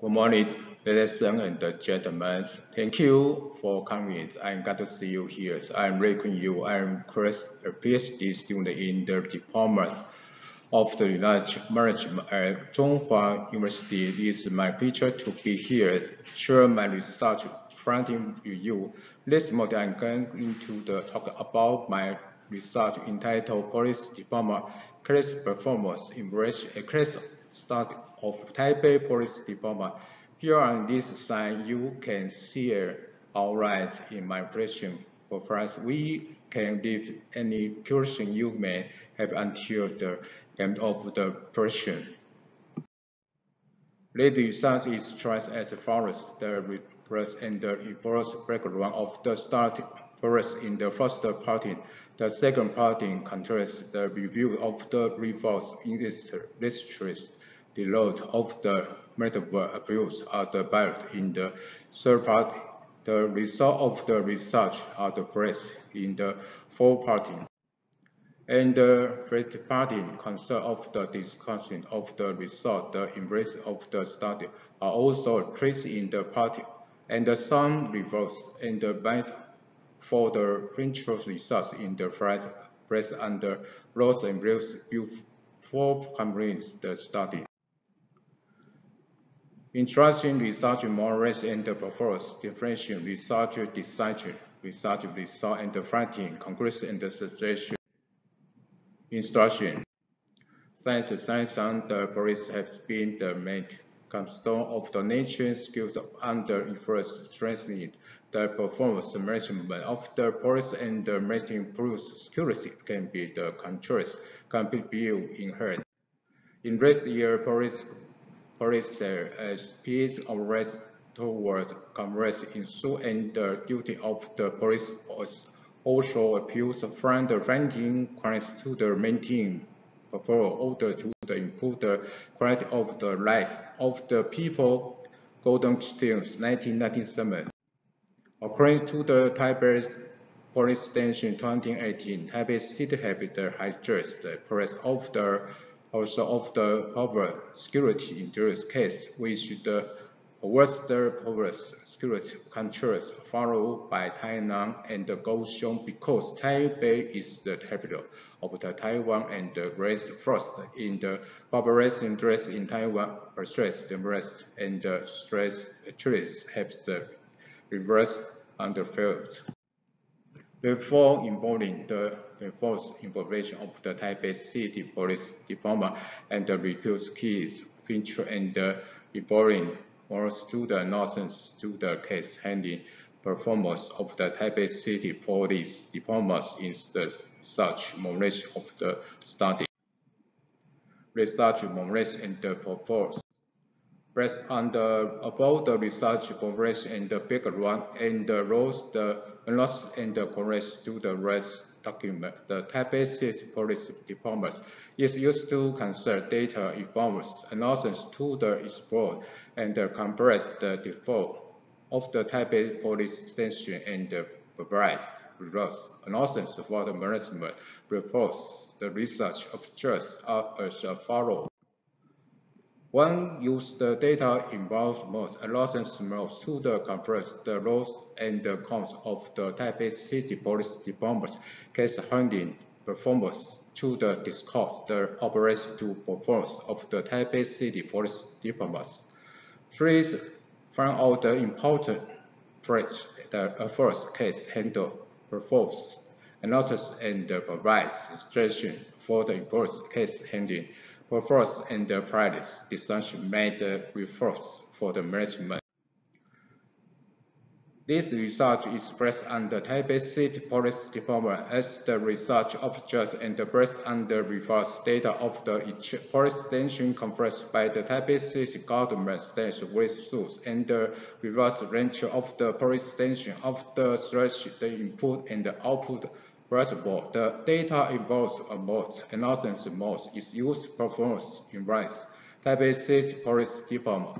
Good morning, ladies and gentlemen. Thank you for coming. I'm glad to see you here. I'm Ray Kun Yu. I'm Chris, a PhD student in the Department of the United Management at Zhonghua University. It is my pleasure to be here, to share my research finding with you. This morning I'm going into the talk about my research entitled Police Department Performance in a case study of Taipei Police Department. Here on this slide, you can see a outline in my. But first, we can leave any question you may have until the end of the presentation. The result is traced as follows. The repress and the reverse background of the start first in the first party. The second party contrasts the review of the results in its literature the load of the metaphor abuse are the built in the third party. The result of the research are the press in the fourth party. And the first party concern of the discussion of the result, the embrace of the study are also traced in the party. And some results and the best for the principal results in the first press under laws and rules before completing the study. Introduction research models and performance differentiation research decision research result and finding conclusion and suggestion instruction. Science, science and the police have been the main cornerstone of the nation's skills under influence strengthening the performance management of the police and the making improve security can be the controls can be built in her. In recent years, police police uh, as peace operates towards Congress issue and the duty of the police also appeals from the ranking crimes to the maintain for order to the improve the quality of the life of the people Golden State 1997. According to the Taipei Police Station 2018, Taipei City have the highest the police of the also of the public security in this case, we which uh, the Western public security controls followed by Tainan and Kaohsiung because Taipei is the capital of the Taiwan and the race first in the population interest in Taiwan uh, stress the rest and the stress trees have the reverse underfield. Before involving the false information of the Taipei City Police Department and the recruit keys feature and the reporting more to the nonsense to the case handling performance of the Taipei City Police Department is the such knowledge of the study. Research knowledge and the purpose. Based on the about the research coverage and the background and the roles the analysis and the correct to the rest document, the Taipei City Police Department is used to consider data informs analysis to the explore and the compress the default of the Taipei Police Station and the provides results analysis for the management reports. The research objectives are as follows. One use the data analysis modes to the converse the roles and the counts of the Taipei City Police Department case handling performance to the discuss the operation to performance of the Taipei City Police Department. Three, find out the important threats the first case handle performs analysis and provides suggestion for the first case handling Perforce and the practice decision made reforms for the management. This research is based on the Taipei City Police Department as the research object and based on the reverse data of the police station compressed by the Taipei City government station with source and the reverse range of the police station of the slash the input and the output all, the data involves a mode, analysis mode is used performance in RISE, Taipei Police Department.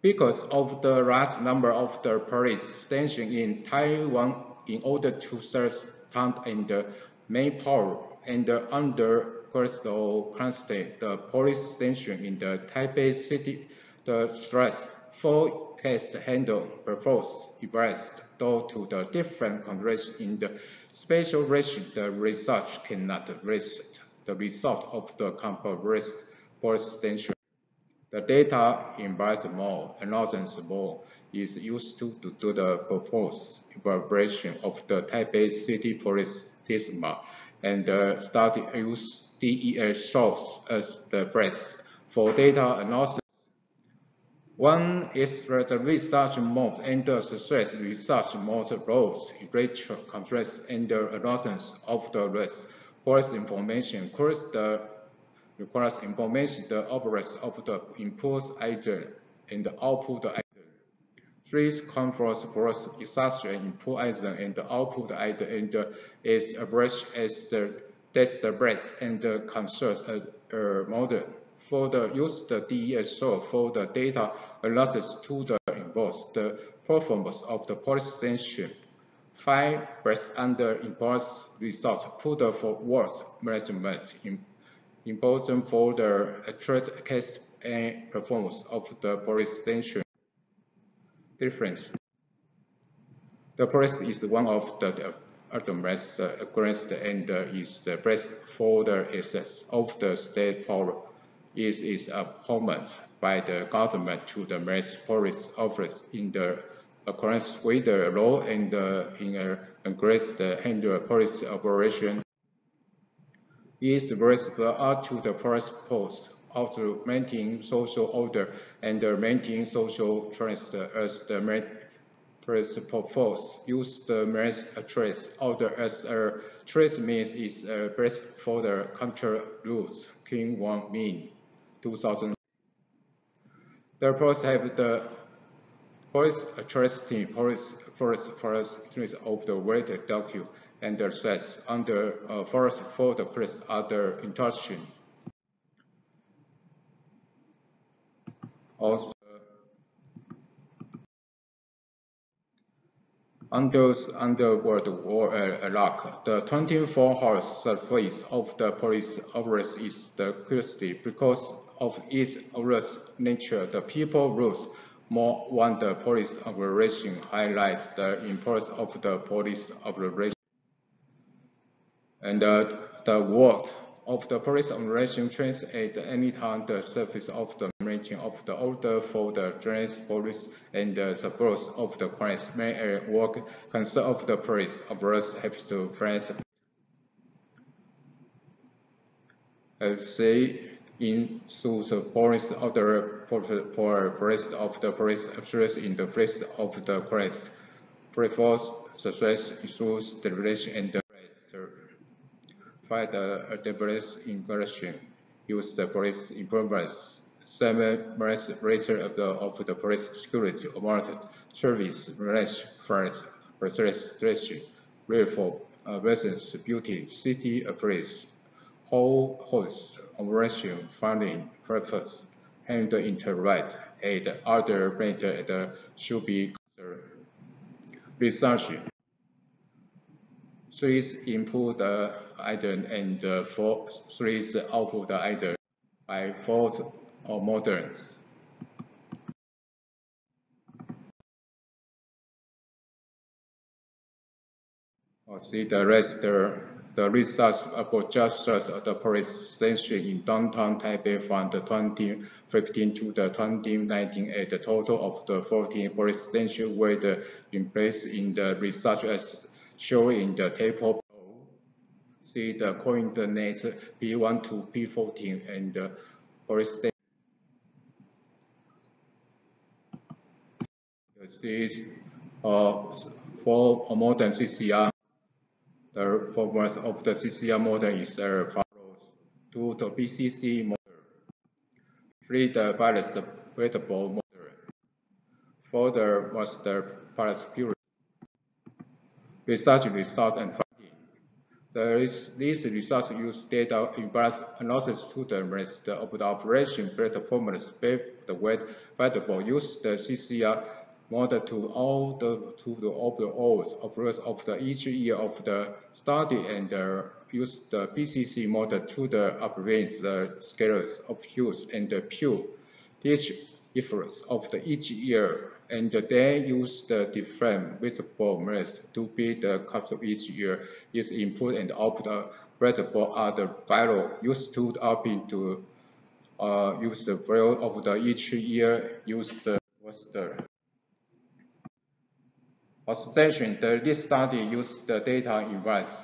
Because of the large number of the police stations in Taiwan, in order to serve town and the main power and under crystal constant, the police station in the Taipei City The stress forecast handle perforce evaluates due to the different conditions in the spatial region. The research cannot reach the result of the comparison extension. The data in more analysis more is used to, to do the performance evaluation of the Taipei City Police TISMA and the study use DES source as the base for data analysis. One is the research mode the success research mode roles, rich contrast and the analysis of the risk. Police information, course the requires information the operators of the input item and the output item. Three controls for such an input item and the output item and is average as the test breadth and the consult uh, a, uh, a model. For the use the DESO for the data analysis to the involves the performance of the station. Five breaths under impulse results put for words measurements in important for the accurate case and performance of the station. Difference. The police is one of the ultimate aggressed and is the best for the access of the state power. It is appointment by the government to the mass police office in the accordance with the law and uh, in a aggressive handle police operation is responsible to the police post of maintaining social order and maintaining social trust as the main principal force. Use the mass trace order as a trace means is uh, best for the counter rules. King Wang Min, 2000. The police have the police trusting police force force of the weight document and the sets under uh, first for the press other interaction. Also, under underworld war uh, Iraq, the 24-hour surface of the police office is the curiosity because of its nature. The people rules more when the police operation highlights the importance of the police operation and uh, the word of the police operation trains at any time the surface of the making of the order for the trains police and the support of the crimes may work concern of the police operators have to France. say in so the police order for, for police of the police officers in the place of the crimes prefers success issues the relation and the fight the debris ingression, use the police improvements, seven months later of the, of the police security awarded service relation first registration, reform, uh, residence, beauty, city police, whole host, operation, funding, purpose, and interrupt, and other that should be research. Please input the item and four, three output item by fault or moderns. Or see the rest, the, research of the police station in downtown Taipei from the 2015 to the 2019 at the total of the 14 police stations were the, in the research as shown in the table below. see the coordinates P1 to P14 and the state. This is uh, for than six The performance of the CCR model is as follows. To the BCC model, three the balance variable model. Further was the balance purity. Research result and finding there is, these results use data analysis to demonstrate the operation performance with the weight variable. Use the CCR model to all the to the overall operators of the each year of the study and uh, use the BCC model to the operate the scales of use and the Q. This efforts of the each year, and they use the different visible methods to be the cost of each year is input and output variable are the value used to up into uh, use the value of the each year use the what's the Observation, the, this study used the data inverse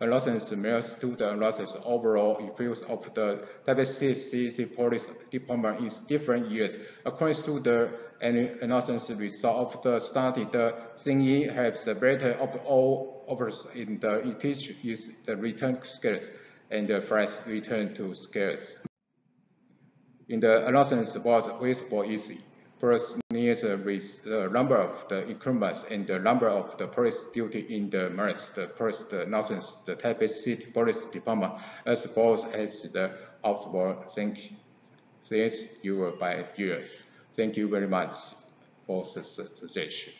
analysis mirrors to the analysis overall effects of the WCCC police department in different years. According to the analysis result of the study, the CNE has the better of all offers in the teach is the return scales and the fresh return to scales. In the analysis about visible easy. First, near with the number of the incumbents and the number of the police duty in the merits, the first nonsense, the Taipei City Police Department, as well as the outward thank since you by years. Thank you very much for the suggestion.